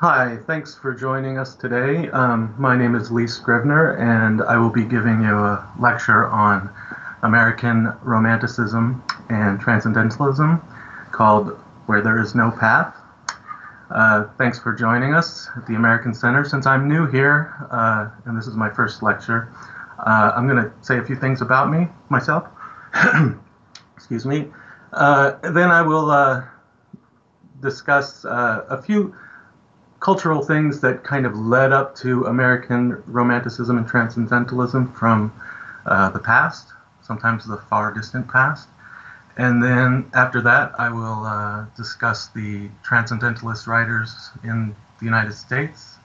Hi, thanks for joining us today. Um, my name is Lee Scrivner, and I will be giving you a lecture on American Romanticism and Transcendentalism called Where There Is No Path. Uh, thanks for joining us at the American Center. Since I'm new here, uh, and this is my first lecture, uh, I'm going to say a few things about me, myself. Excuse me. Uh, then I will uh, discuss uh, a few cultural things that kind of led up to American Romanticism and Transcendentalism from the past, sometimes the far distant past. And then after that, I will uh, discuss the transcendentalist writers in the United States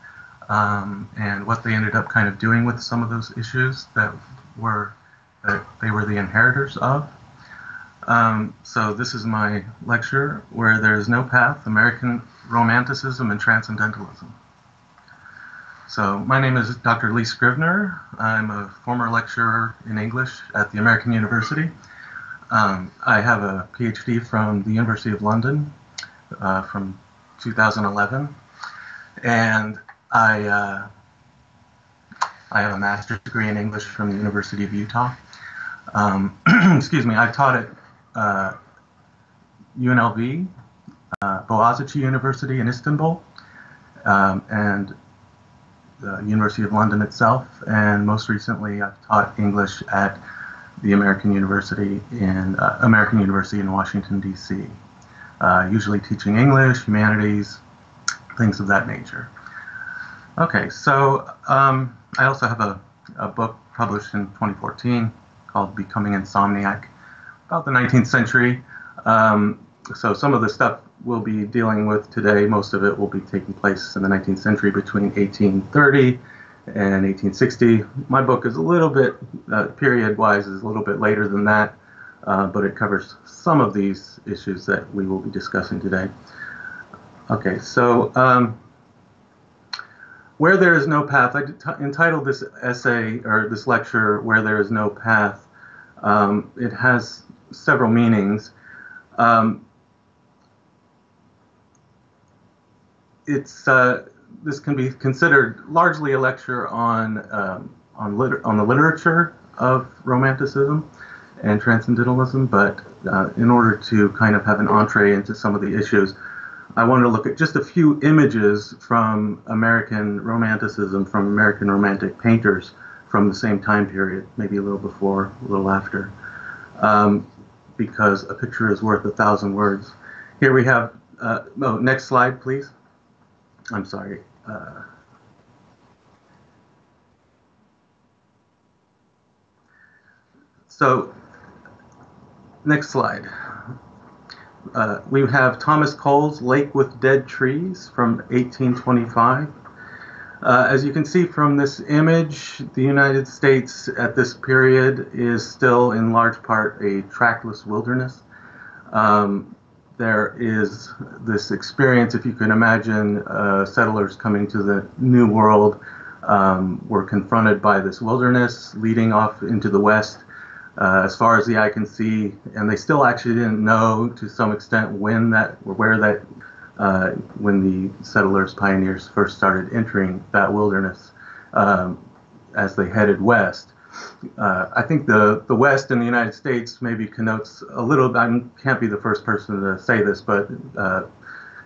um, and what they ended up kind of doing with some of those issues that were that they were the inheritors of. Um, so this is my lecture, Where There Is No Path, American Romanticism and Transcendentalism. So my name is Dr. Lee Scrivner. I'm a former lecturer in English at the American University. Um, I have a PhD from the University of London uh, from 2011, and I uh, I have a master's degree in English from the University of Utah. Um, excuse me, I've taught at uh, UNLV, Boğaziçi University in Istanbul, um, and the University of London itself, and most recently I've taught English at the American University in uh, American University in Washington D.C. Uh, usually teaching English, humanities, things of that nature. Okay, so um, I also have a, a book published in 2014 called Becoming Insomniac about the 19th century. Um, so some of the stuff we'll be dealing with today, most of it will be taking place in the 19th century between 1830 and 1860. My book is a little bit, uh, period-wise, is a little bit later than that, uh, but it covers some of these issues that we will be discussing today. Okay, so um, where there is no path, I entitled this essay or this lecture, Where There Is No Path. Um, it has several meanings. Um, it's uh, this can be considered largely a lecture on um, on, liter- on the literature of Romanticism and Transcendentalism, but uh, in order to kind of have an entree into some of the issues, I wanted to look at just a few images from American Romanticism, from American Romantic painters from the same time period, maybe a little before, a little after, um, because a picture is worth a thousand words. Here we have, uh, oh, next slide, please. I'm sorry. Uh, so, next slide. Uh, we have Thomas Cole's Lake with Dead Trees from 1825. Uh, as you can see from this image, the United States at this period is still in large part a trackless wilderness. Um, there is this experience, if you can imagine uh, settlers coming to the New World, um, were confronted by this wilderness leading off into the west uh, as far as the eye can see, and they still actually didn't know to some extent when that, or where that, uh, when the settlers, pioneers first started entering that wilderness um, as they headed west. Uh, I think the, the West and the United States maybe connotes a little, I can't be the first person to say this, but uh,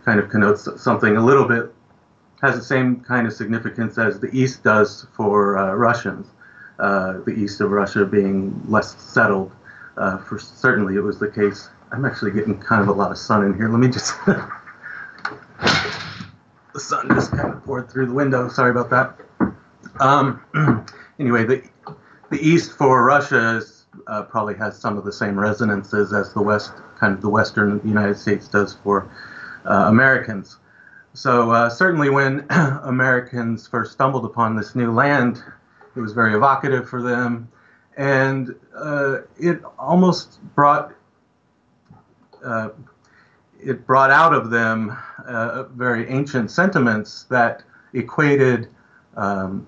kind of connotes something a little bit, has the same kind of significance as the East does for uh, Russians. Uh, the east of Russia being less settled. Uh, for certainly, it was the case. I'm actually getting kind of a lot of sun in here. Let me just. the sun just kind of poured through the window. Sorry about that. Um, anyway, the the east for Russia is, uh, probably has some of the same resonances as the west, kind of the western United States does for uh, Americans. So uh, certainly, when Americans first stumbled upon this new land it was very evocative for them, and uh, it almost brought uh, it brought out of them uh, very ancient sentiments that equated um,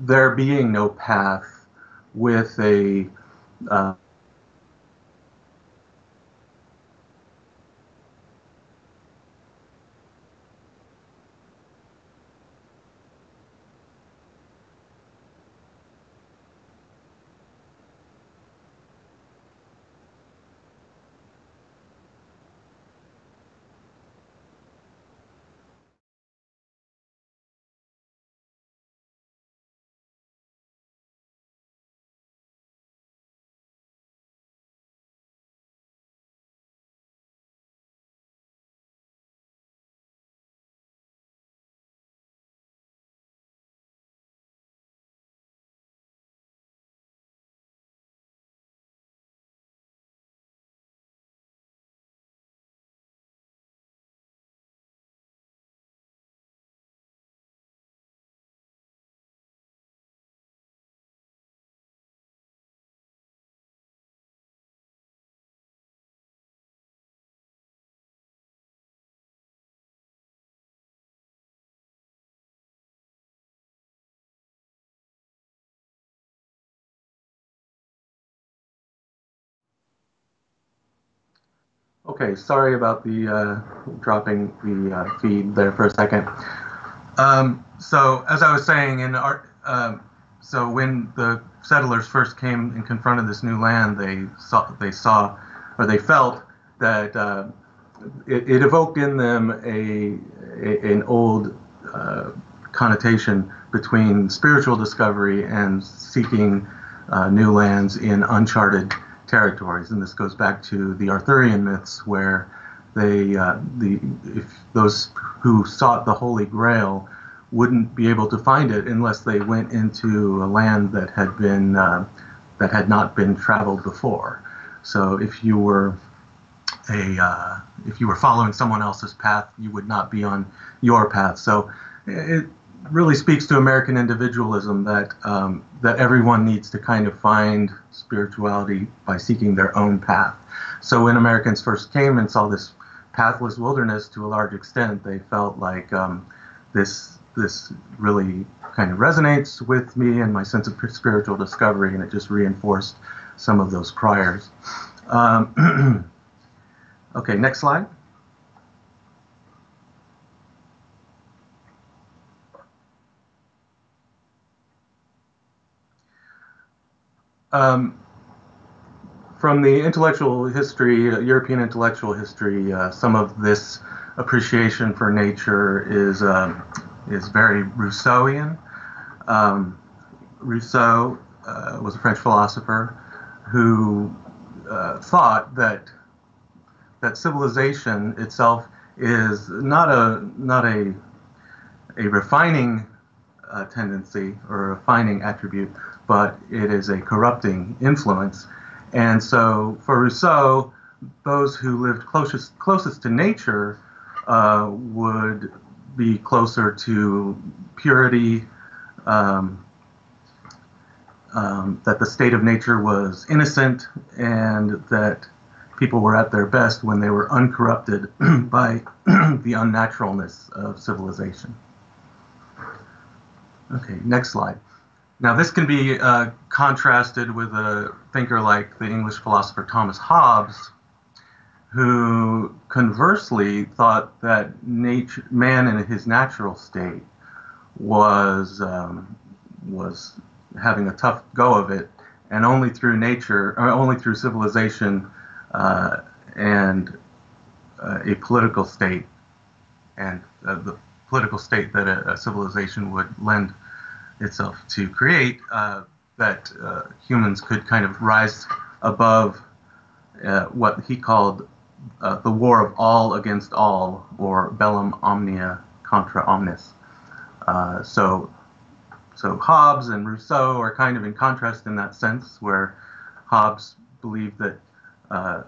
there being no path with a uh, Okay, sorry about the uh, dropping the uh, feed there for a second. Um, so as I was saying, in art, um, so when the settlers first came and confronted this new land, they saw they saw or they felt that uh, it, it, evoked in them a, a an old uh, connotation between spiritual discovery and seeking uh, new lands in uncharted territories, and this goes back to the Arthurian myths, where they uh, the if those who sought the Holy Grail wouldn't be able to find it unless they went into a land that had been uh, that had not been traveled before. So if you were a uh, if you were following someone else's path, you would not be on your path. So it really speaks to American individualism that um, that everyone needs to kind of find spirituality by seeking their own path. So when Americans first came and saw this pathless wilderness, to a large extent, they felt like um, this this really kind of resonates with me and my sense of spiritual discovery, and it just reinforced some of those priors. Um, okay, next slide. Um, from the intellectual history, uh, European intellectual history, uh, some of this appreciation for nature is um, is very Rousseauian. Um, Rousseau uh, was a French philosopher who uh, thought that that civilization itself is not a not a a refining uh, tendency or a refining attribute, but it is a corrupting influence. And so for Rousseau, those who lived closest closest to nature uh, would be closer to purity, um, um, that the state of nature was innocent, and that people were at their best when they were uncorrupted by the unnaturalness of civilization. Okay, next slide. Now, this can be uh, contrasted with a thinker like the English philosopher Thomas Hobbes, who conversely thought that nature, man in his natural state was um, was having a tough go of it, and only through nature, or only through civilization uh, and uh, a political state, and uh, the political state that a, a, civilization would lend itself to create, uh, that uh, humans could kind of rise above uh, what he called uh, the war of all against all, or bellum omnia contra omnes. Uh, so, so Hobbes and Rousseau are kind of in contrast in that sense, where Hobbes believed that uh,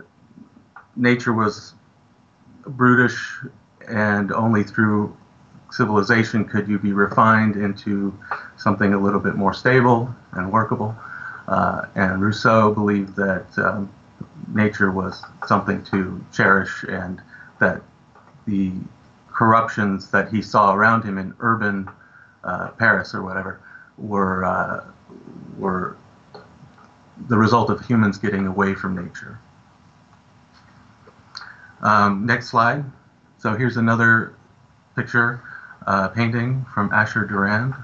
nature was brutish, and only through civilization could you be refined into something a little bit more stable and workable. Uh, and Rousseau believed that um, nature was something to cherish and that the corruptions that he saw around him in urban uh, Paris or whatever were uh, were the result of humans getting away from nature. Um, next slide. So here's another picture, uh, painting from Asher Durand,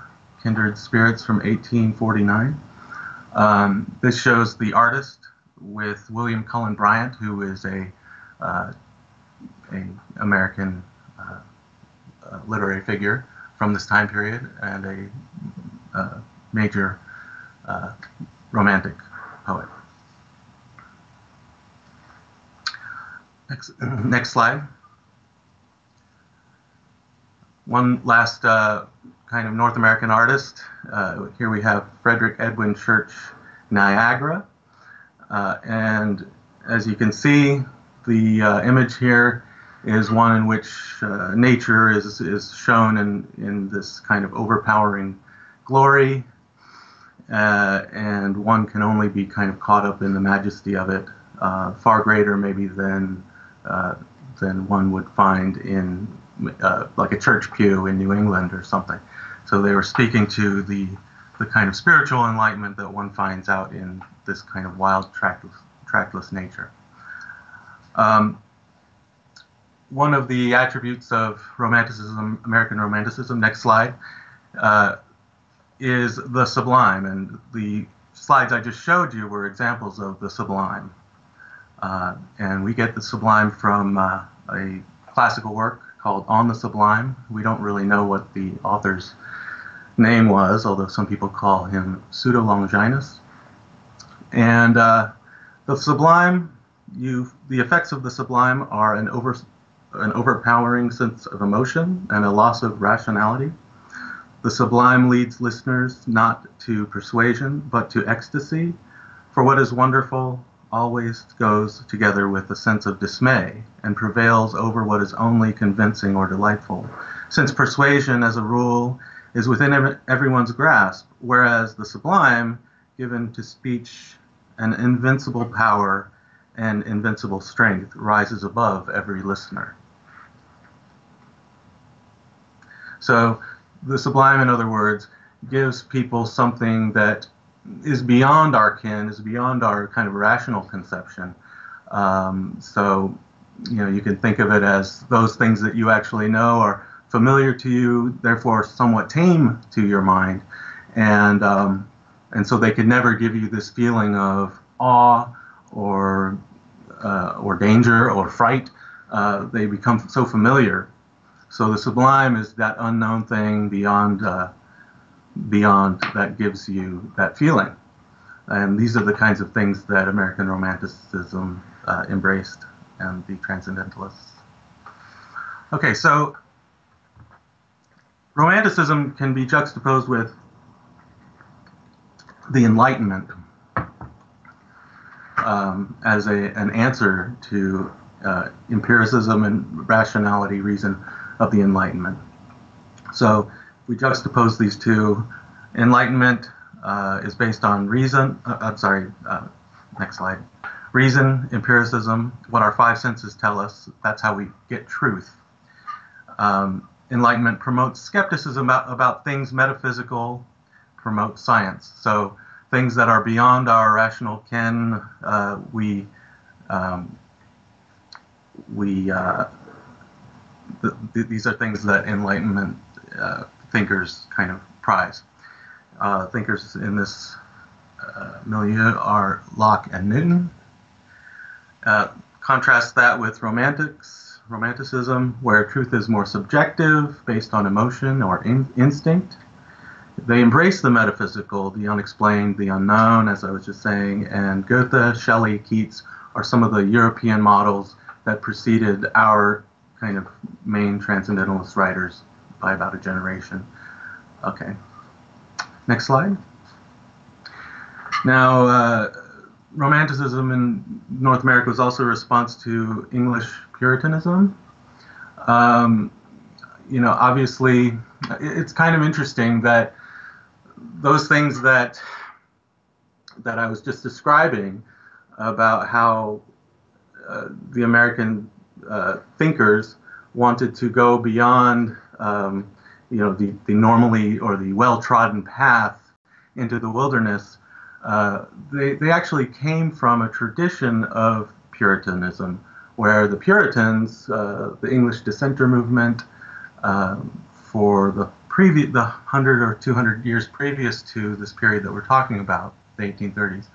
Kindred Spirits from 1849. Um, this shows the artist with William Cullen Bryant, who is a uh, American uh, uh, literary figure from this time period and a uh, major uh, romantic poet. Next, next slide. One last uh, kind of North American artist. here we have Frederick Edwin Church Niagara. Uh, and as you can see, the uh, image here is one in which uh, nature is, is shown in, in this kind of overpowering glory, uh, and one can only be kind of caught up in the majesty of it, uh, far greater maybe than, uh, than one would find in like a church pew in New England or something. So they were speaking to the the kind of spiritual enlightenment that one finds out in this kind of wild, trackless, trackless nature. Um, one of the attributes of Romanticism, American Romanticism, next slide, uh, is the sublime. And the slides I just showed you were examples of the sublime. Uh, and we get the sublime from uh, a classical work called On the Sublime. We don't really know what the author's name was, although some people call him Pseudo Longinus. And uh, the sublime, you, the effects of the sublime are an over, an overpowering sense of emotion and a loss of rationality. The sublime leads listeners not to persuasion, but to ecstasy. For what is wonderful always goes together with a sense of dismay and prevails over what is only convincing or delightful. Since persuasion, as a rule, is within everyone's grasp, whereas the sublime, given to speech an invincible power and invincible strength, rises above every listener. So, the sublime, in other words, gives people something that is beyond our kin, is beyond our kind of rational conception. Um, so, you know, you can think of it as those things that you actually know are familiar to you, therefore somewhat tame to your mind, and um, and so they could never give you this feeling of awe or uh, or danger or fright. Uh, they become so familiar. So the sublime is that unknown thing beyond uh, beyond that gives you that feeling. And these are the kinds of things that American Romanticism uh, embraced and the Transcendentalists. Okay, so Romanticism can be juxtaposed with the Enlightenment um, as a, an answer to uh, empiricism and rationality reason of the Enlightenment. So we juxtapose these two. Enlightenment uh, is based on reason. Uh, I'm sorry. Uh, next slide. Reason, empiricism, what our five senses tell us. That's how we get truth. Um, Enlightenment promotes skepticism about, about things metaphysical, promotes science. So things that are beyond our rational ken, uh, we um, we uh, th- th- these are things that Enlightenment uh, thinkers kind of prize. Uh, thinkers in this uh, milieu are Locke and Newton. Uh, contrast that with romantics romanticism, where truth is more subjective, based on emotion or in- instinct. They embrace the metaphysical, the unexplained, the unknown, as I was just saying, and Goethe, Shelley, Keats are some of the European models that preceded our kind of main transcendentalist writers by about a generation. Okay. Next slide. Now, uh, Romanticism in North America was also a response to English Puritanism. Um, you know, obviously, it's kind of interesting that those things that that I was just describing about how uh, the American uh, thinkers wanted to go beyond, um, you know, the, the normally or the well-trodden path into the wilderness. Uh, they, they actually came from a tradition of Puritanism where the Puritans, uh, the English dissenter movement, um, for the previous, the 100 or 200 years previous to this period that we're talking about, the 1830s,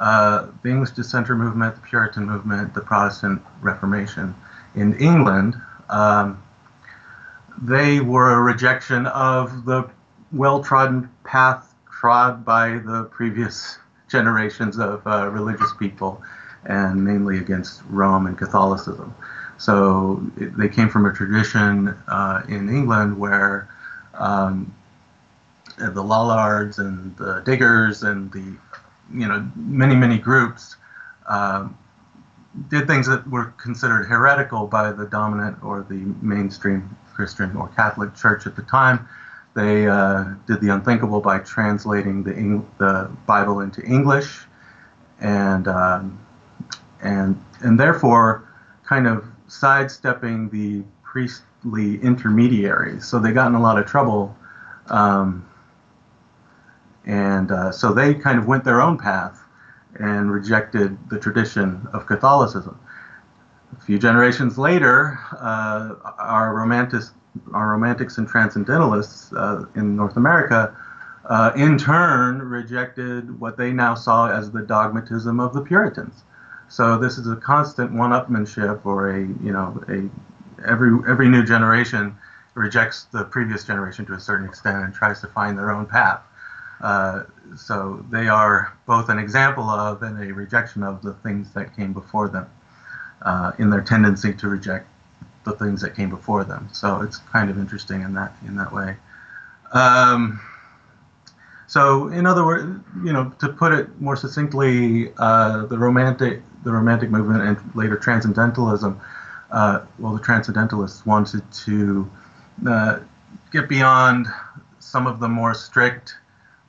uh, the English dissenter movement, the Puritan movement, the Protestant Reformation in England, um, they were a rejection of the well-trodden path trod by the previous generations of uh, religious people and mainly against Rome and Catholicism. So it, they came from a tradition uh, in England where um, the Lollards and the Diggers and the you know many many groups um, did things that were considered heretical by the dominant or the mainstream Christian or Catholic Church at the time. They uh, did the unthinkable by translating the, Eng- the Bible into English and um, and and therefore kind of sidestepping the priestly intermediaries. So they got in a lot of trouble, um, and uh, so they kind of went their own path and rejected the tradition of Catholicism. A few generations later, uh, our romantics, our romantics and transcendentalists uh, in North America, uh, in turn, rejected what they now saw as the dogmatism of the Puritans. So this is a constant one-upmanship, or a you know a every every new generation rejects the previous generation to a certain extent and tries to find their own path. Uh, so they are both an example of and a rejection of the things that came before them uh, in their tendency to reject the things that came before them. So it's kind of interesting in that in that way. Um, so in other words, you know, to put it more succinctly, uh, the romantic the romantic movement and later transcendentalism. Uh, well, the transcendentalists wanted to uh, get beyond some of the more strict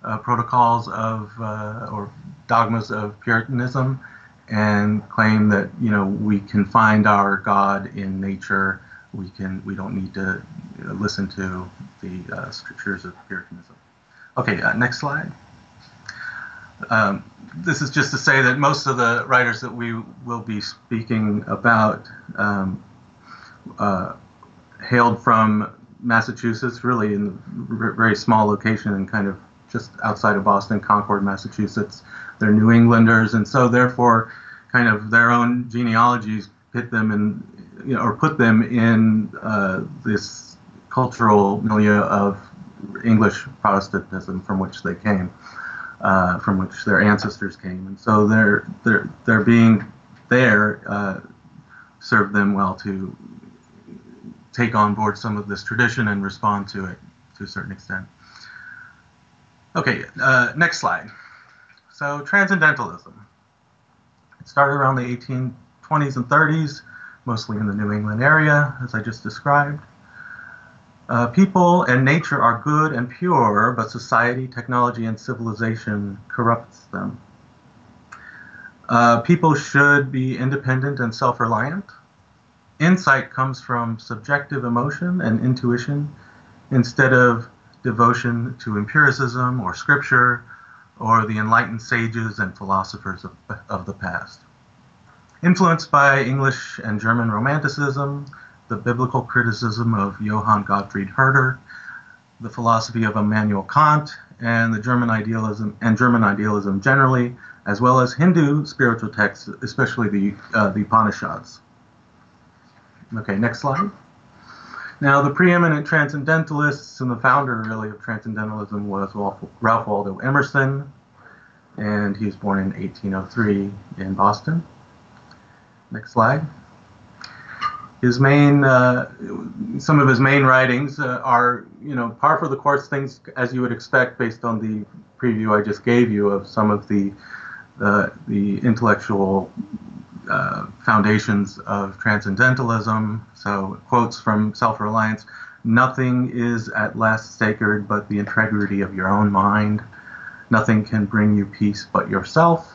uh, protocols of uh, or dogmas of Puritanism and claim that you know we can find our God in nature. We can we don't need to listen to the uh, strictures of Puritanism. Okay, uh, next slide. Um, this is just to say that most of the writers that we will be speaking about um, uh, hailed from Massachusetts, really in a very small location and kind of just outside of Boston, Concord, Massachusetts. They're New Englanders, and so therefore, kind of their own genealogies pit them in, you know, or put them in uh, this cultural milieu of English Protestantism from which they came, uh, from which their ancestors came, and so their their their being there uh, served them well to take on board some of this tradition and respond to it to a certain extent. Okay, uh, next slide. So transcendentalism. It started around the 1820s and 30s, mostly in the New England area, as I just described. Uh, people and nature are good and pure, but society, technology, and civilization corrupts them. Uh, people should be independent and self-reliant. Insight comes from subjective emotion and intuition instead of devotion to empiricism or scripture or the enlightened sages and philosophers of, of the past. Influenced by English and German Romanticism, the biblical criticism of Johann Gottfried Herder, the philosophy of Immanuel Kant, and the German idealism and German idealism generally, as well as Hindu spiritual texts, especially the uh, the Upanishads. Okay, next slide. Now, the preeminent transcendentalists and the founder, really, of transcendentalism was Ralph Waldo Emerson, and he was born in 1803 in Boston. Next slide. His main, uh, some of his main writings uh, are, you know, par for the course things as you would expect based on the preview I just gave you of some of the uh, the intellectual uh, foundations of transcendentalism. So, quotes from Self Reliance Nothing is at last sacred but the integrity of your own mind. Nothing can bring you peace but yourself.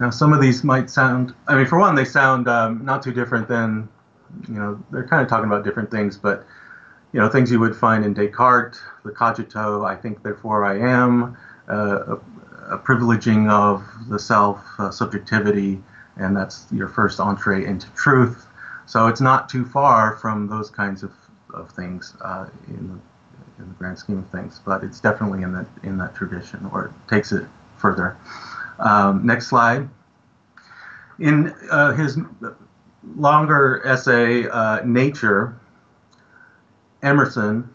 Now, some of these might sound, I mean, for one, they sound um, not too different than, you know, they're kind of talking about different things, but, you know, things you would find in Descartes, the cogito, I think, therefore I am, uh, a, a, privileging of the self, uh, subjectivity, and that's your first entree into truth. So it's not too far from those kinds of, of things uh, in, the, in the grand scheme of things, but it's definitely in that in that tradition, or it takes it further. Um, next slide. In uh, his longer essay, uh, Nature, Emerson,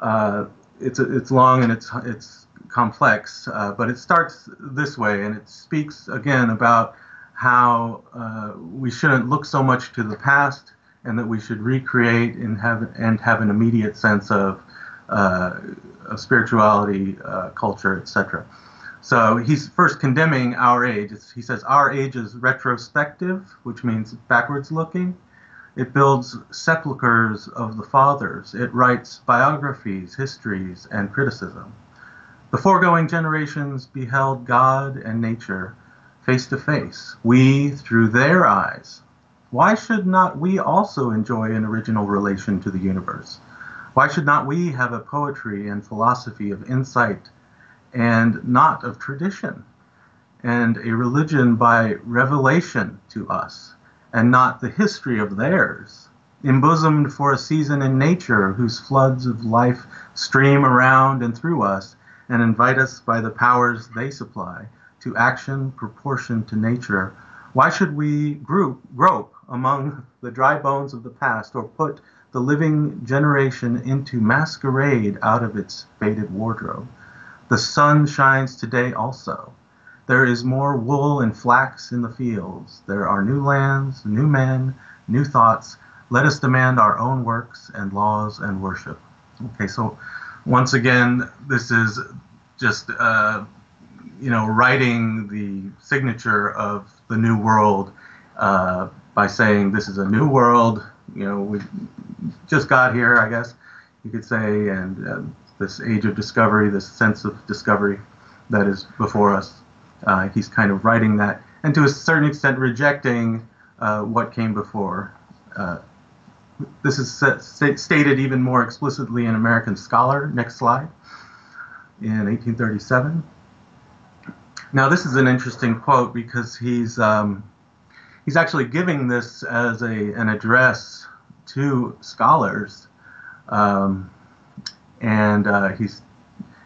uh, it's it's long and it's it's complex, uh, but it starts this way, and it speaks again about how uh, we shouldn't look so much to the past and that we should recreate and have and have an immediate sense of, uh, of spirituality, uh, culture, etc. So he's first condemning our age. It's, he says our age is retrospective, which means backwards looking. It builds sepulchres of the fathers. It writes biographies, histories, and criticism. The foregoing generations beheld God and nature face to face, we through their eyes. Why should not we also enjoy an original relation to the universe? Why should not we have a poetry and philosophy of insight and not of tradition, and a religion by revelation to us, and not the history of theirs. Embosomed for a season in nature, whose floods of life stream around and through us, and invite us by the powers they supply to action proportioned to nature, why should we group, grope among the dry bones of the past or put the living generation into masquerade out of its faded wardrobe? The sun shines today also. There is more wool and flax in the fields. There are new lands, new men, new thoughts. Let us demand our own works and laws and worship. Okay, so once again, this is just uh, you know writing the signature of the new world uh, by saying this is a new world. You know, we just got here, I guess you could say, and uh, this age of discovery, this sense of discovery that is before us. Uh, he's kind of writing that, and to a certain extent, rejecting uh, what came before. Uh, this is st- stated even more explicitly in American Scholar. Next slide. In 1837. Now, this is an interesting quote because he's um, he's actually giving this as a an address to scholars, um, and uh, he's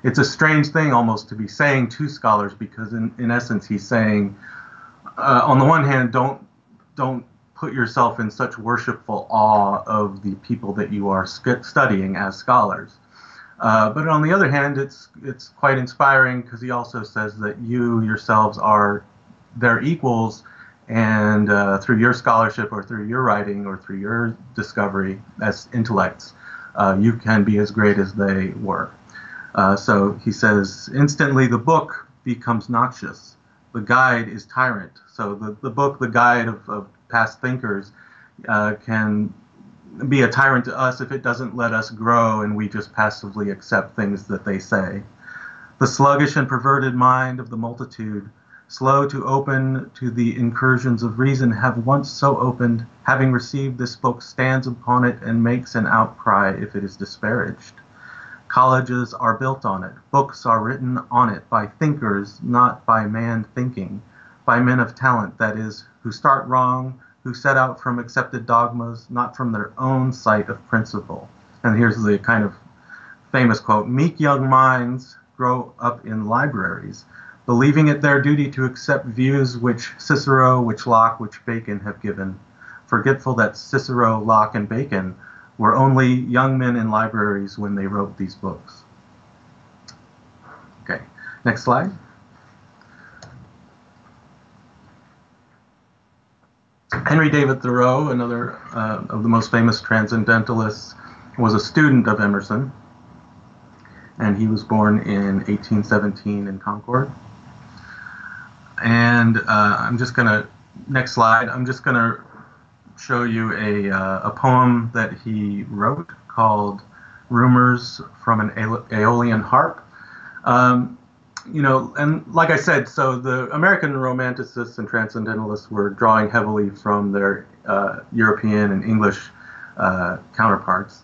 it's a strange thing almost to be saying to scholars because in, in essence he's saying uh, on the one hand don't don't put yourself in such worshipful awe of the people that you are studying as scholars uh, but on the other hand it's it's quite inspiring because he also says that you yourselves are their equals and uh, through your scholarship or through your writing or through your discovery as intellects uh, you can be as great as they were uh, so he says, instantly the book becomes noxious. The guide is tyrant. So the, the book, the guide of, of past thinkers, uh, can be a tyrant to us if it doesn't let us grow and we just passively accept things that they say. The sluggish and perverted mind of the multitude, slow to open to the incursions of reason, have once so opened, having received this book, stands upon it and makes an outcry if it is disparaged. Colleges are built on it. Books are written on it by thinkers, not by man thinking, by men of talent, that is, who start wrong, who set out from accepted dogmas, not from their own sight of principle. And here's the kind of famous quote Meek young minds grow up in libraries, believing it their duty to accept views which Cicero, which Locke, which Bacon have given, forgetful that Cicero, Locke, and Bacon were only young men in libraries when they wrote these books. Okay, next slide. Henry David Thoreau, another uh, of the most famous transcendentalists, was a student of Emerson, and he was born in 1817 in Concord. And uh, I'm just going to, next slide, I'm just going to show you a, uh, a poem that he wrote called Rumors from an Aeolian Harp. Um, you know, and like I said, so the American Romanticists and Transcendentalists were drawing heavily from their uh, European and English uh, counterparts.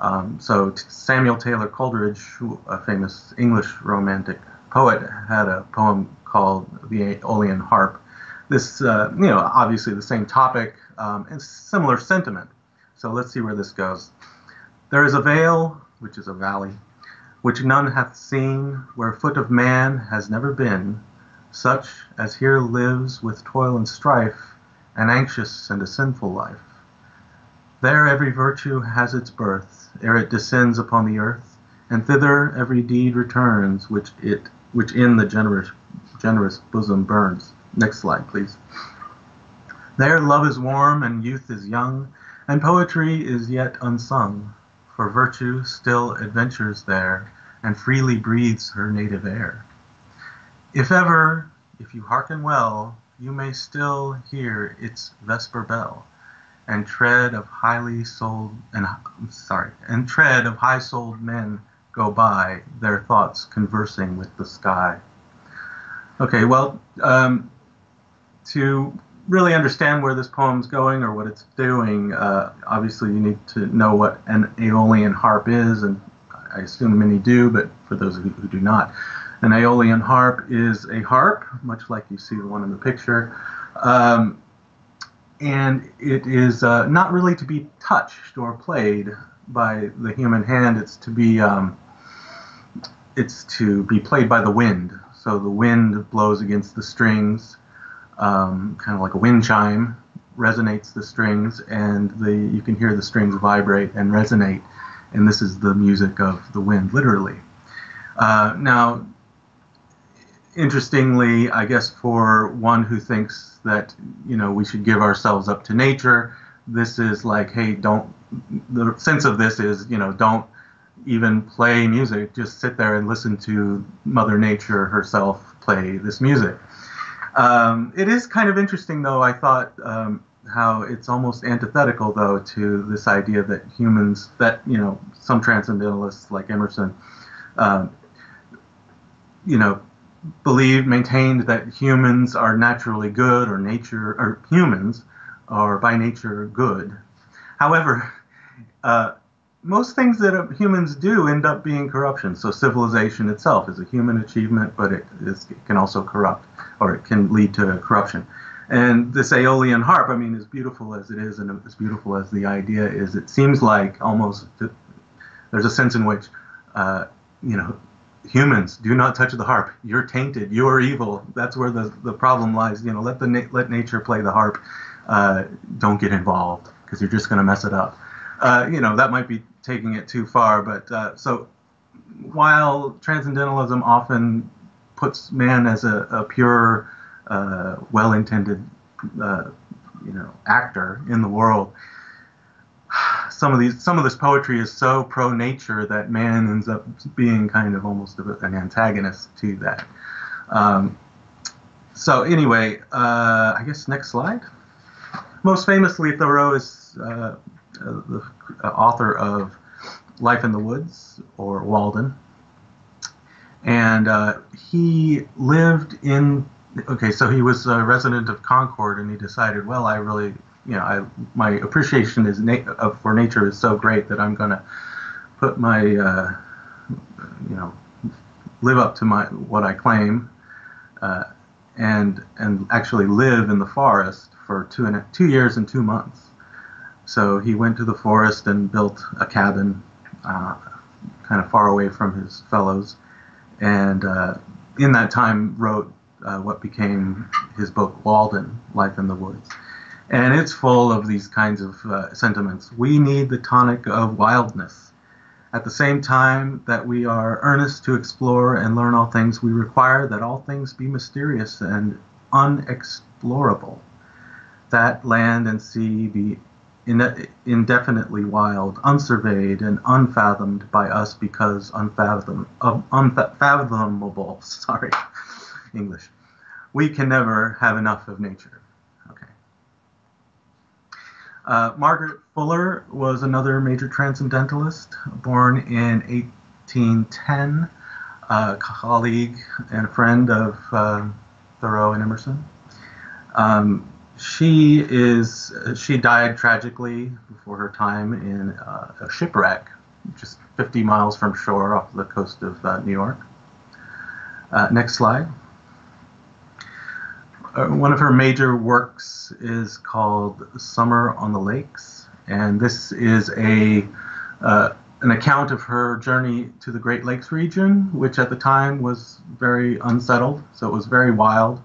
Um, so Samuel Taylor Coleridge, a famous English Romantic poet, had a poem called The Aeolian Harp. This, uh, you know, obviously the same topic, um, and similar sentiment. So let's see where this goes. There is a vale, which is a valley, which none hath seen, where foot of man has never been, such as here lives with toil and strife, an anxious and a sinful life. There every virtue has its birth, ere it descends upon the earth, and thither every deed returns which it which in the generous generous bosom burns. Next slide, please. There love is warm and youth is young, and poetry is yet unsung, for virtue still adventures there, and freely breathes her native air. If ever, if you hearken well, you may still hear its vesper bell, and tread of highly souled and sorry, and tread of high souled men go by, their thoughts conversing with the sky. Okay, well, um, to really understand where this poem's going or what it's doing, uh, obviously you need to know what an Aeolian harp is, and I assume many do, but for those who, who do not, an Aeolian harp is a harp, much like you see the one in the picture, um, and it is uh, not really to be touched or played by the human hand. It's to be um, it's to be played by the wind. So the wind blows against the strings, um, kind of like a wind chime, resonates the strings, and the you can hear the strings vibrate and resonate. And this is the music of the wind, literally. Uh, now, interestingly, I guess for one who thinks that you know we should give ourselves up to nature, this is like, hey, don't. The sense of this is, you know, don't even play music. Just sit there and listen to Mother Nature herself play this music. Um, it is kind of interesting, though. I thought um, how it's almost antithetical, though, to this idea that humans, that you know, some transcendentalists like Emerson, um, you know, believed, maintained that humans are naturally good, or nature, or humans are by nature good. However, uh, most things that humans do end up being corruption. So civilization itself is a human achievement, but it, is, it can also corrupt, or it can lead to corruption. And this Aeolian harp, I mean, as beautiful as it is, and as beautiful as the idea is, it seems like almost there's a sense in which, uh, you know, humans do not touch the harp. You're tainted. You're evil. That's where the, the problem lies. You know, let the na- let nature play the harp. Uh, don't get involved because you're just going to mess it up. Uh, you know, that might be taking it too far. But uh, so while transcendentalism often puts man as a, a pure, uh, well-intended, uh, you know, actor in the world, some of these some of this poetry is so pro nature that man ends up being kind of almost an antagonist to that. Um, so anyway, uh, I guess next slide. Most famously, Thoreau is uh, the author of Life in the Woods or Walden. And uh, he lived in, okay, so he was a resident of Concord and he decided, well, I really, you know, I, my appreciation is na- for nature is so great that I'm going to put my, uh, you know, live up to my what I claim, uh, and and actually live in the forest for two and a, two years and two months. So he went to the forest and built a cabin uh, kind of far away from his fellows, and uh, in that time wrote uh, what became his book Walden, Life in the Woods. And it's full of these kinds of uh, sentiments. We need the tonic of wildness. At the same time that we are earnest to explore and learn all things, we require that all things be mysterious and unexplorable. That land and sea be indefinitely wild, unsurveyed, and unfathomed by us because unfathom, uh, unfathomable. Sorry, English. We can never have enough of nature. Okay. Uh, Margaret Fuller was another major transcendentalist, born in 1810, a colleague and a friend of uh, Thoreau and Emerson. Um, she is she died tragically before her time in uh, a shipwreck just 50 miles from shore off the coast of uh, New York. Uh, next slide. Uh, one of her major works is called Summer on the Lakes, and this is a uh, an account of her journey to the Great Lakes region, which at the time was very unsettled, so it was very wild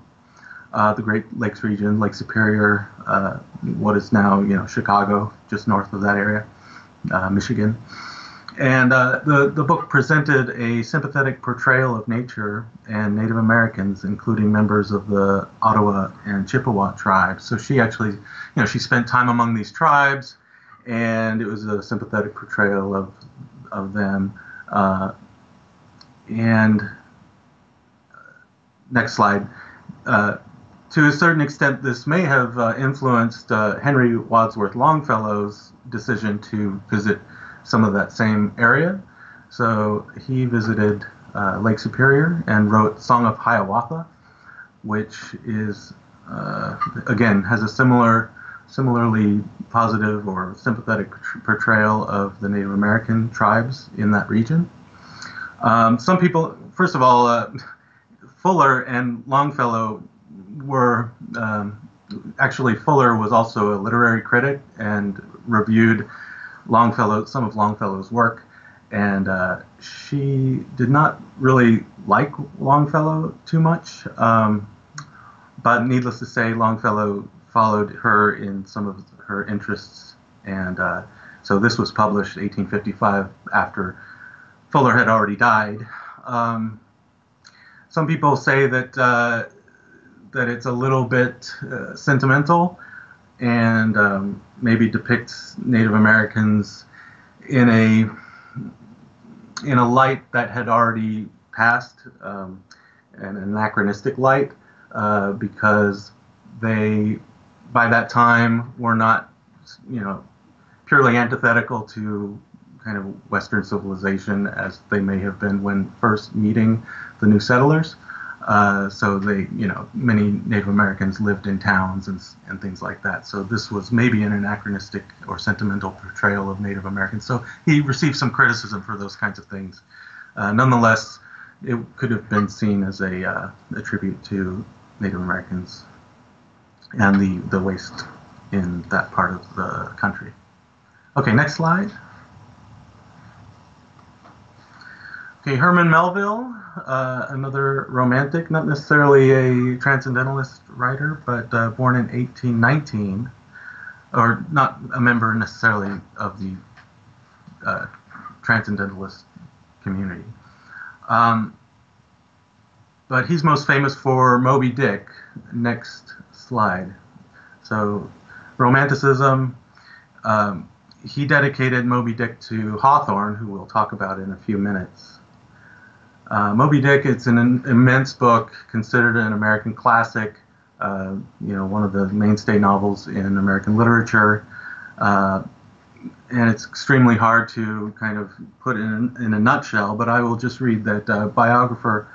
uh, the Great Lakes region, Lake Superior, uh, what is now you know Chicago, just north of that area, uh, Michigan. And uh, the, the book presented a sympathetic portrayal of nature and Native Americans, including members of the Ottawa and Chippewa tribes. So she actually, you know, she spent time among these tribes, and it was a sympathetic portrayal of, of them. Uh, and uh, next slide. Uh, to a certain extent, this may have uh, influenced uh, Henry Wadsworth Longfellow's decision to visit some of that same area. So he visited uh, Lake Superior and wrote Song of Hiawatha, which is uh, again has a similar, similarly positive or sympathetic portrayal of the Native American tribes in that region. Um, some people, first of all, uh, Fuller and Longfellow were um, actually, Fuller was also a literary critic and reviewed Longfellow, some of Longfellow's work. And uh, she did not really like Longfellow too much. Um, but needless to say, Longfellow followed her in some of her interests. And uh, so this was published 1855 after Fuller had already died. Um, some people say that uh, that it's a little bit uh, sentimental and um, maybe depicts Native Americans in a in a light that had already passed, um, an anachronistic light, uh, because they by that time were not, you know, purely antithetical to kind of Western civilization as they may have been when first meeting the new settlers. Uh, so they, you know, many Native Americans lived in towns and, and things like that. So this was maybe an anachronistic or sentimental portrayal of Native Americans. So he received some criticism for those kinds of things. Uh, nonetheless, it could have been seen as a, uh, a tribute to Native Americans and the, the waste in that part of the country. Okay, next slide. Okay, Herman Melville, uh, another romantic, not necessarily a transcendentalist writer, but uh, born in 1819, or not a member necessarily of the uh, transcendentalist community. Um, but he's most famous for Moby Dick. Next slide. So, Romanticism. Um, he dedicated Moby Dick to Hawthorne, who we'll talk about in a few minutes. Uh, Moby Dick, it's an immense book, considered an American classic, uh, you know, one of the mainstay novels in American literature. Uh, and it's extremely hard to kind of put in, in a nutshell, but I will just read that uh, biographer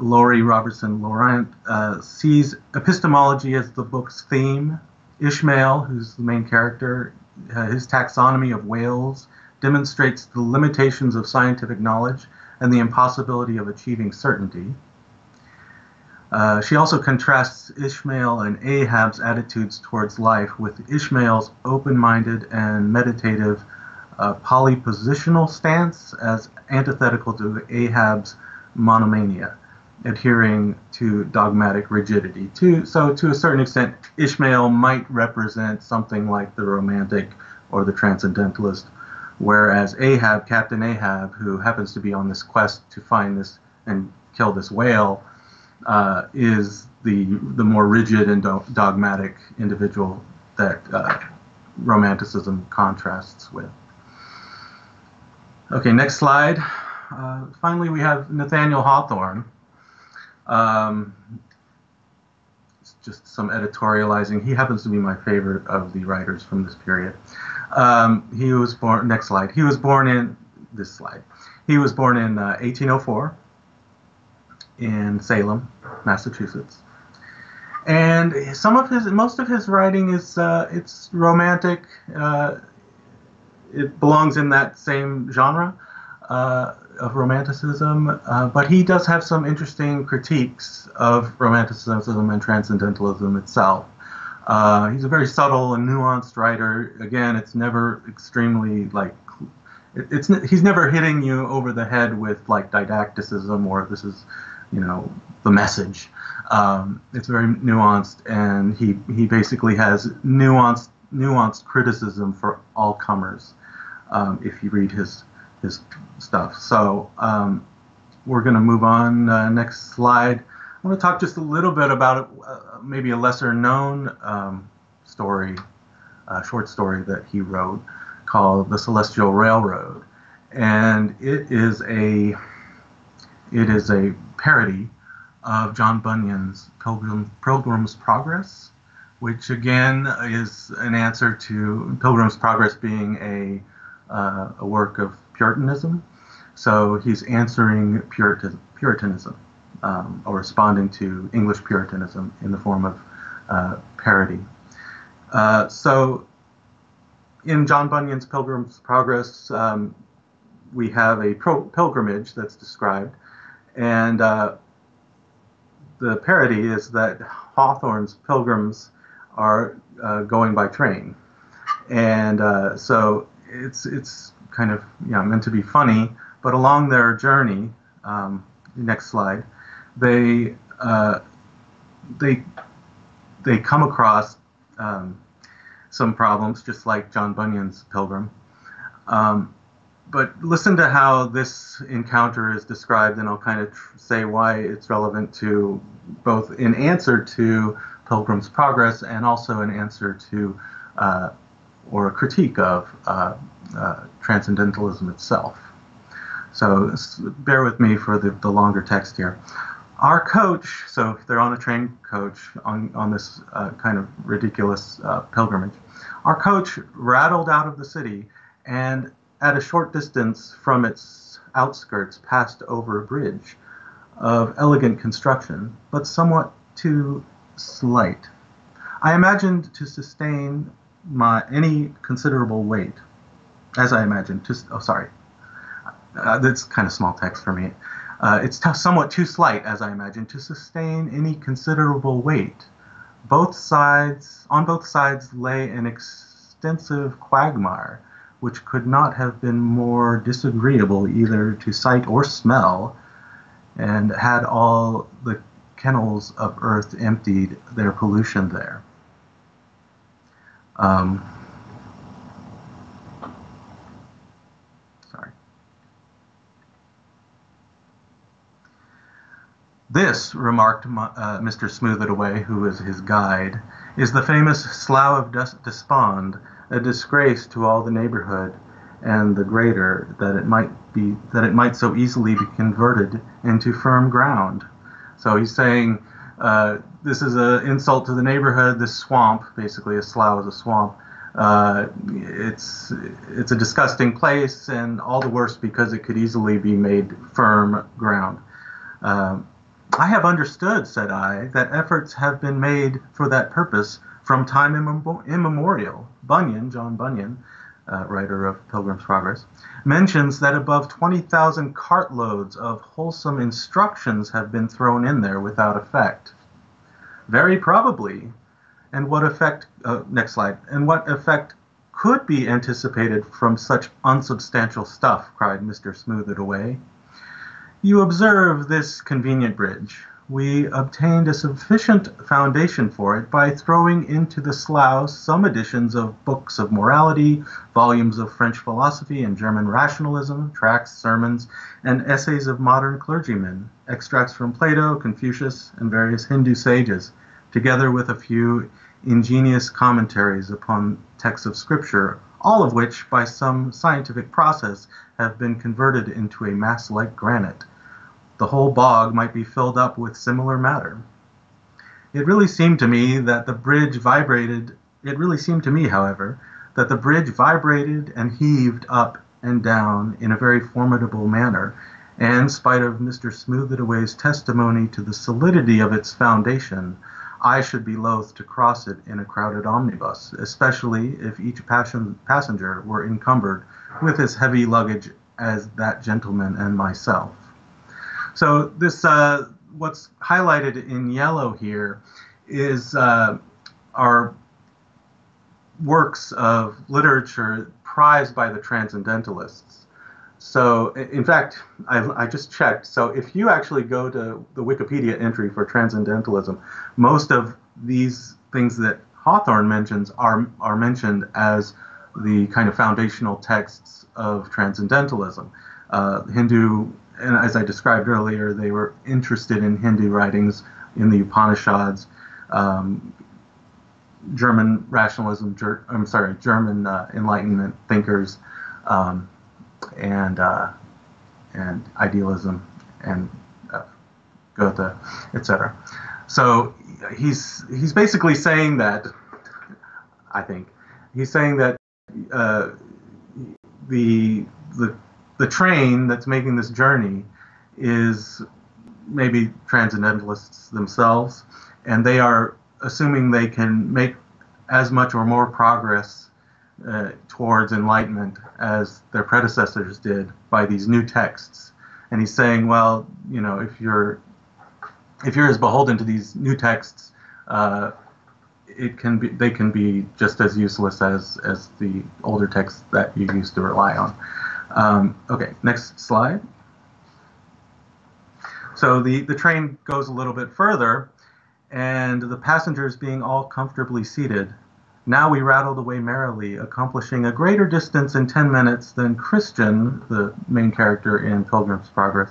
Laurie Robertson Lorant uh, sees epistemology as the book's theme. Ishmael, who's the main character, uh, his taxonomy of whales demonstrates the limitations of scientific knowledge and the impossibility of achieving certainty. Uh, she also contrasts Ishmael and Ahab's attitudes towards life with Ishmael's open minded and meditative uh, polypositional stance as antithetical to Ahab's monomania, adhering to dogmatic rigidity. To, so, to a certain extent, Ishmael might represent something like the romantic or the transcendentalist Whereas Ahab, Captain Ahab, who happens to be on this quest to find this and kill this whale, uh, is the the more rigid and do- dogmatic individual that uh, Romanticism contrasts with. Okay, next slide. Uh, finally, we have Nathaniel Hawthorne. Um, just some editorializing. He happens to be my favorite of the writers from this period. Um, he was born. Next slide. He was born in this slide. He was born in uh, 1804 in Salem, Massachusetts. And some of his, most of his writing is uh, it's romantic. Uh, it belongs in that same genre uh, of romanticism, uh, but he does have some interesting critiques of romanticism and transcendentalism itself. Uh, he's a very subtle and nuanced writer. Again, it's never extremely like it, it's he's never hitting you over the head with like didacticism or this is you know the message. Um, it's very nuanced, and he he basically has nuanced nuanced criticism for all comers. Um, if you read his his stuff, so um, we're going to move on. Uh, next slide. I want to talk just a little bit about uh, maybe a lesser known um, story, uh, short story that he wrote called The Celestial Railroad. And it is a it is a parody of John Bunyan's Pilgrim, Pilgrim's Progress, which again is an answer to Pilgrim's Progress being a, uh, a work of Puritanism. So he's answering Puritan, Puritanism um, or responding to English Puritanism in the form of uh, parody. Uh, so, in John Bunyan's Pilgrim's Progress, um, we have a pilgrimage that's described, and uh, the parody is that Hawthorne's pilgrims are uh, going by train, and uh, so it's it's kind of yeah meant to be funny. But along their journey, um, next slide, they uh, they they come across um, some problems, just like John Bunyan's Pilgrim. Um, but listen to how this encounter is described, and I'll kind of say why it's relevant to both in answer to Pilgrim's Progress and also an answer to uh, or a critique of uh, uh, transcendentalism itself. So bear with me for the, the longer text here. Our coach, so they're on a train coach on, on this uh, kind of ridiculous uh, pilgrimage. Our coach rattled out of the city and at a short distance from its outskirts passed over a bridge of elegant construction, but somewhat too slight. I imagined to sustain my any considerable weight, as I imagined. To, oh, sorry, uh, that's kind of small text for me. Uh, it's t- somewhat too slight, as I imagine, to sustain any considerable weight. Both sides, on both sides, lay an extensive quagmire, which could not have been more disagreeable either to sight or smell, and had all the kennels of earth emptied their pollution there. Um, sorry. This, remarked uh, Mr. Smooth It Away, who was his guide, is the famous Slough of Despond, a disgrace to all the neighborhood, and the greater that it might be that it might so easily be converted into firm ground. So he's saying uh, this is an insult to the neighborhood. This swamp, basically, a slough is a swamp. Uh, it's it's a disgusting place, and all the worse because it could easily be made firm ground. Um, I have understood, said I, that efforts have been made for that purpose from time immemorial. Bunyan, John Bunyan, uh, writer of Pilgrim's Progress, mentions that above 20,000 cartloads of wholesome instructions have been thrown in there without effect. Very probably. And what effect, uh, next slide, and what effect could be anticipated from such unsubstantial stuff, cried Mr. Smooth It Away. You observe this convenient bridge, we obtained a sufficient foundation for it by throwing into the slough some editions of books of morality, volumes of French philosophy and German rationalism, tracts, sermons, and essays of modern clergymen, extracts from Plato, Confucius, and various Hindu sages, together with a few ingenious commentaries upon texts of Scripture, all of which, by some scientific process, have been converted into a mass like granite the whole bog might be filled up with similar matter. It really seemed to me that the bridge vibrated, it really seemed to me, however, that the bridge vibrated and heaved up and down in a very formidable manner, and, spite of Mr. Smooth It Away's testimony to the solidity of its foundation, I should be loath to cross it in a crowded omnibus, especially if each passion, passenger were encumbered with as heavy luggage as that gentleman and myself. So this, uh, what's highlighted in yellow here, is uh, our works of literature prized by the transcendentalists. So, in fact, I, I, just checked. So, if you actually go to the Wikipedia entry for transcendentalism, most of these things that Hawthorne mentions are are mentioned as the kind of foundational texts of transcendentalism. Uh, Hindu and as I described earlier, they were interested in Hindu writings in the Upanishads, um, German rationalism, ger- I'm sorry, German uh, Enlightenment thinkers, um, and uh, and idealism and uh, Goethe, etc. So he's he's basically saying that I think he's saying that uh, the the the train that's making this journey is maybe transcendentalists themselves, and they are assuming they can make as much or more progress uh, towards enlightenment as their predecessors did by these new texts. And he's saying, well, you know, if you're if you're as beholden to these new texts, uh, it can be they can be just as useless as as the older texts that you used to rely on. Um, okay, next slide. So the, the train goes a little bit further, and the passengers being all comfortably seated, now we rattled away merrily, accomplishing a greater distance in 10 minutes than Christian, the main character in Pilgrim's Progress,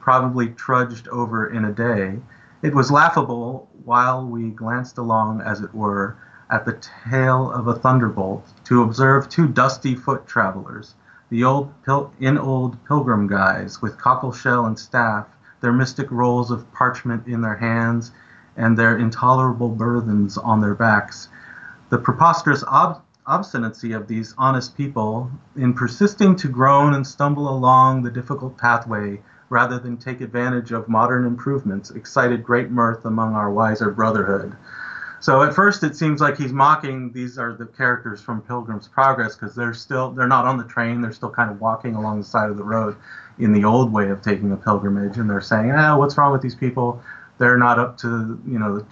probably trudged over in a day. It was laughable while we glanced along, as it were, at the tail of a thunderbolt to observe two dusty foot travelers, old in old pilgrim guise with cockle shell and staff, their mystic rolls of parchment in their hands, and their intolerable burthens on their backs the preposterous ob- obstinacy of these honest people in persisting to groan and stumble along the difficult pathway rather than take advantage of modern improvements excited great mirth among our wiser brotherhood. So at first it seems like he's mocking these are the characters from Pilgrim's Progress because they're still they're not on the train, they're still kind of walking along the side of the road in the old way of taking a pilgrimage and they're saying, "Ah, what's wrong with these people? They're not up to, you know,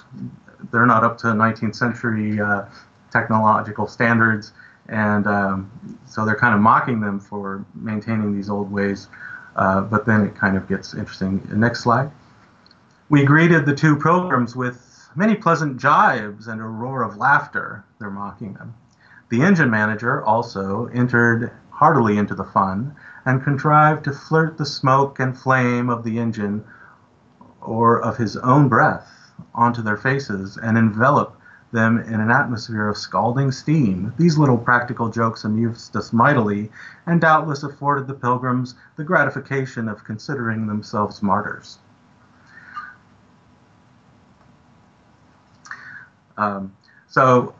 they're not up to 19th century uh, technological standards, and um, so they're kind of mocking them for maintaining these old ways. Uh, but then it kind of gets interesting. Next slide. We greeted the two pilgrims with many pleasant jibes and a roar of laughter. They're mocking them. The engine manager also entered heartily into the fun and contrived to flirt the smoke and flame of the engine or of his own breath onto their faces and envelop them in an atmosphere of scalding steam. These little practical jokes amused us mightily, and doubtless afforded the pilgrims the gratification of considering themselves martyrs. Um, so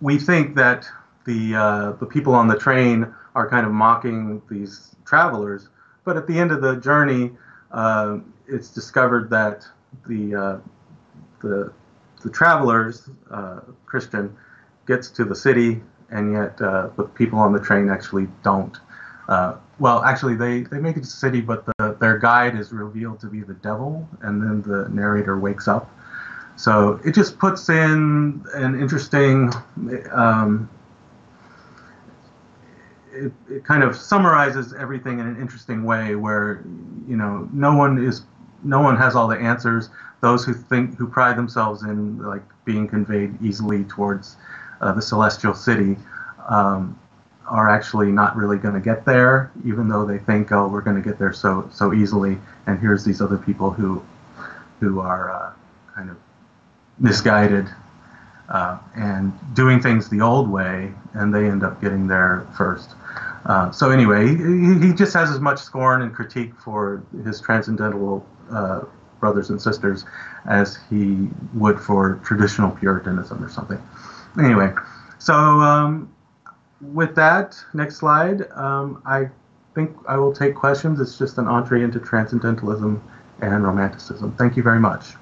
we think that the uh, the people on the train are kind of mocking these travelers, but at the end of the journey, uh, it's discovered that the uh, the the travelers, uh, Christian, gets to the city, and yet uh, the people on the train actually don't. Uh, well, actually, they, they make it to the city, but the, their guide is revealed to be the devil, and then the narrator wakes up. So it just puts in an interesting. Um, it, it kind of summarizes everything in an interesting way, where you know no one is no one has all the answers those who think who pride themselves in like being conveyed easily towards uh, the celestial city um, are actually not really going to get there, even though they think, oh, we're going to get there so so easily. And here's these other people who who are uh, kind of misguided uh, and doing things the old way, and they end up getting there first. Uh, so anyway, he, he, just has as much scorn and critique for his transcendental uh, brothers and sisters as he would for traditional Puritanism or something. Anyway, so um, with that, next slide, um, I think I will take questions. It's just an entree into transcendentalism and romanticism. Thank you very much.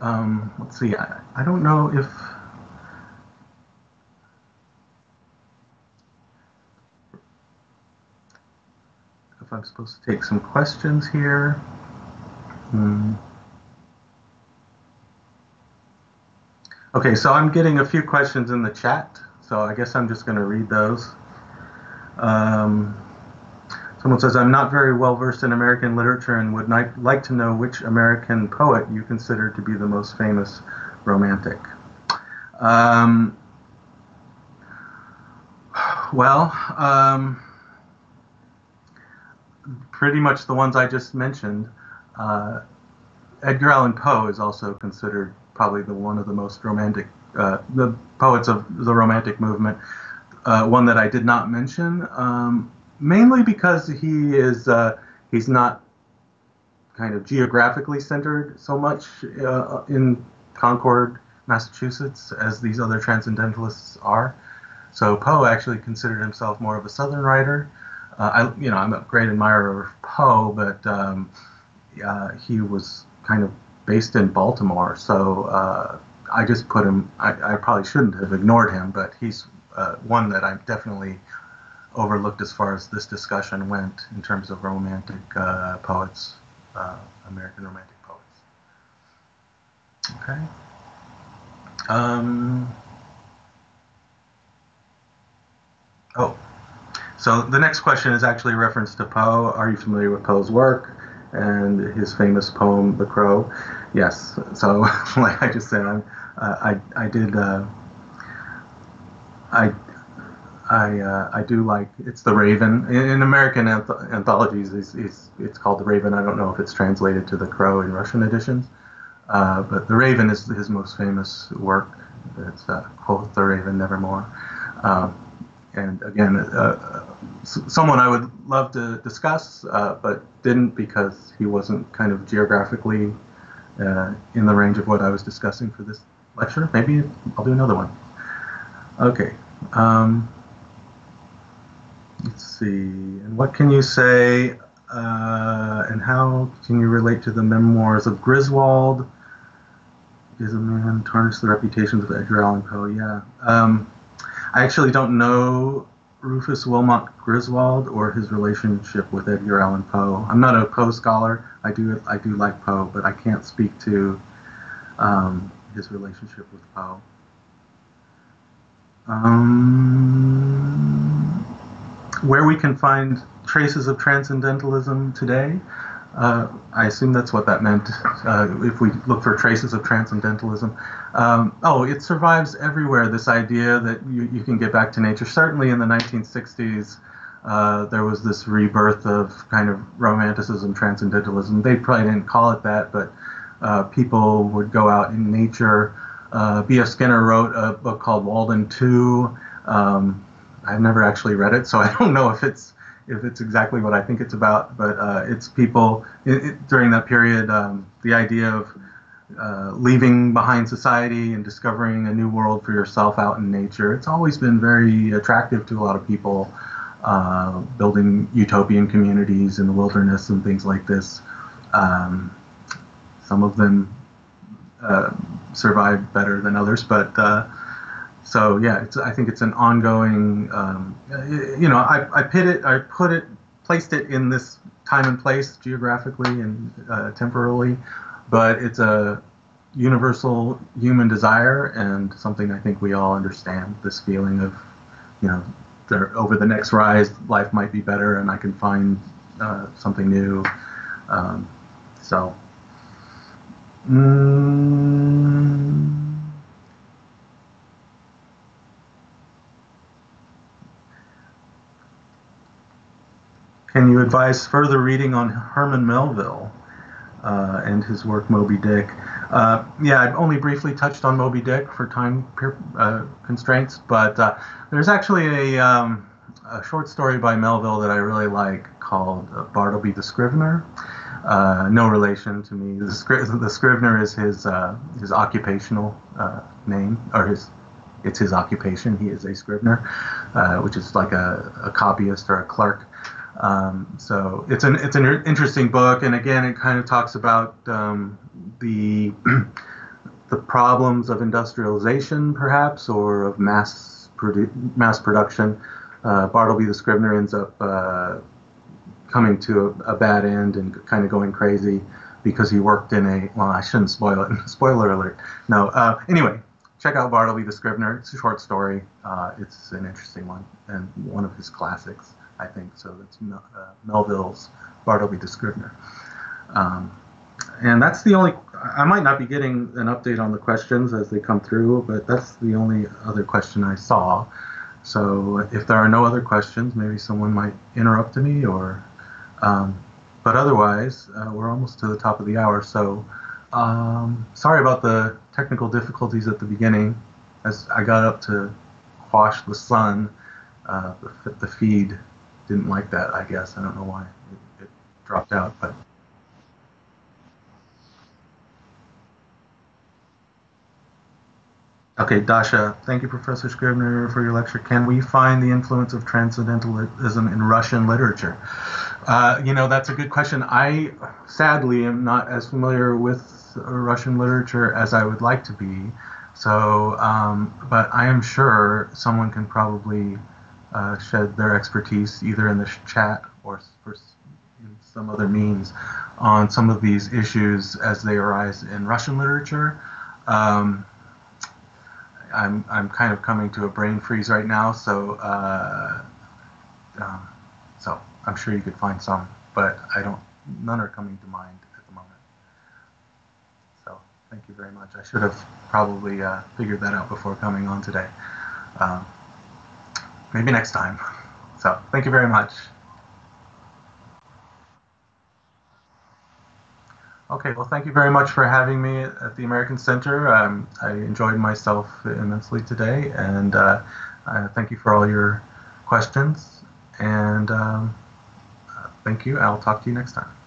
Um, let's see, I, I don't know if if I'm supposed to take some questions here. Hmm. Okay, so I'm getting a few questions in the chat, so I guess I'm just going to read those. Um, someone says, I'm not very well versed in American literature and would like to know which American poet you consider to be the most famous romantic. Um, well, um, pretty much the ones I just mentioned. Uh, Edgar Allan Poe is also considered probably the one of the most romantic, uh, the poets of the Romantic movement. Uh, one that I did not mention, um, mainly because he is uh, he's not kind of geographically centered so much uh, in Concord, Massachusetts, as these other transcendentalists are. So Poe actually considered himself more of a Southern writer, uh, I, you know, I'm a great admirer of Poe, but um, uh, he was kind of based in Baltimore, so uh, I just put him. I, I, probably shouldn't have ignored him, but he's uh, one that I'm definitely overlooked as far as this discussion went in terms of romantic uh, poets, uh, American romantic poets. Okay. Um, oh, so the next question is actually a reference to Poe. Are you familiar with Poe's work and his famous poem, The Crow? Yes. So, like I just said, I'm, uh, I I did. Uh, I I uh, I do like it's the Raven in, American anth- anthologies. It's, it's, it's called the Raven. I don't know if it's translated to the Crow in Russian editions, uh, but the Raven is his most famous work. It's uh, quote the Raven nevermore. Um, and again, uh, someone I would love to discuss, uh, but didn't because he wasn't kind of geographically in the range of what I was discussing for this lecture. Maybe I'll do another one. Okay. Um, let's see. And what can you say, uh, and how can you relate to the memoirs of Griswold? Is a man tarnished the reputations of Edgar Allan Poe? Yeah. Um, I actually don't know Rufus Wilmot Griswold or his relationship with Edgar Allan Poe. I'm not a Poe scholar. I do I do like Poe, but I can't speak to um, his relationship with Poe. Um, where we can find traces of transcendentalism today. Uh, I assume that's what that meant. Uh, if we look for traces of transcendentalism, um, oh, it survives everywhere. This idea that you, you can get back to nature. Certainly in the 1960s, uh, there was this rebirth of kind of romanticism, transcendentalism. They probably didn't call it that, but uh, people would go out in nature. Uh, B.F. Skinner wrote a book called Walden Two. Um, I've never actually read it, so I don't know if it's if it's exactly what I think it's about. But uh, it's people it, it, during that period. Um, the idea of uh, leaving behind society and discovering a new world for yourself out in nature. It's always been very attractive to a lot of people. Uh, building utopian communities in the wilderness and things like this. Um, some of them uh, survive better than others, but uh, so yeah, I think it's an ongoing. Um, you know, I, I put it, I put it, placed it in this time and place geographically and uh, temporally, but it's a universal human desire and something I think we all understand. This feeling of, you know, there, over the next rise, life might be better, and I can find uh, something new. Um, so. Mm, can you advise further reading on Herman Melville uh, and his work Moby Dick? Uh, yeah, I've only briefly touched on Moby Dick for time uh, constraints, but uh, there's actually a, um, a, short story by Melville that I really like called uh, Bartleby the Scrivener. Uh, no relation to me. The, the Scrivener is his his occupational name, or his it's his occupation. He is a Scrivener, which is like a, a copyist or a clerk. Um, so it's an it's an interesting book, and again, it kind of talks about um, the the problems of industrialization, perhaps, or of mass produ- mass production. Uh, Bartleby the Scrivener ends up uh, coming to a, a, bad end and kind of going crazy because he worked in a well, I shouldn't spoil it. Spoiler alert. No. Uh, anyway, check out Bartleby the Scrivener. It's a short story. Uh, it's an interesting one and one of his classics. I think. So that's uh, Melville's Bartleby the Scrivener. Um, and that's the only, I might not be getting an update on the questions as they come through, but that's the only other question I saw. So if there are no other questions, maybe someone might interrupt me or, um, but otherwise, uh, we're almost to the top of the hour. So um, sorry about the technical difficulties at the beginning as I got up to quash the sun. Uh, the, the feed didn't like that, I guess. I don't know why it, it dropped out, but. Okay, Dasha, thank you, Professor Scrivner, for your lecture. Can we find the influence of transcendentalism in Russian literature? Uh, you know, that's a good question. I sadly am not as familiar with Russian literature as I would like to be. So, um, but I am sure someone can probably uh, shed their expertise either in the chat or for in some other means on some of these issues as they arise in Russian literature. Um, I'm, I'm kind of coming to a brain freeze right now, so uh, um, so I'm sure you could find some, but I don't. None are coming to mind at the moment. So thank you very much. I should have probably uh, figured that out before coming on today. Um, maybe next time. So thank you very much. Okay, well, thank you very much for having me at the American Center. Um, I enjoyed myself immensely today, and uh, uh, thank you for all your questions. And um, uh, thank you. I'll talk to you next time.